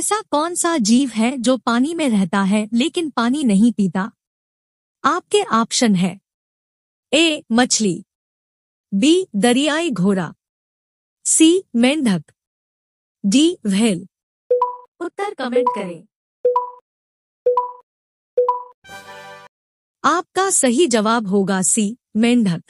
ऐसा कौन सा जीव है जो पानी में रहता है, लेकिन पानी नहीं पीता? आपके ऑप्शन है। ए, मछली। बी, दरियाई घोड़ा। सी, मेंढक। D, whale. उत्तर कमेंट करें। आपका सही जवाब होगा सी, मेंढक।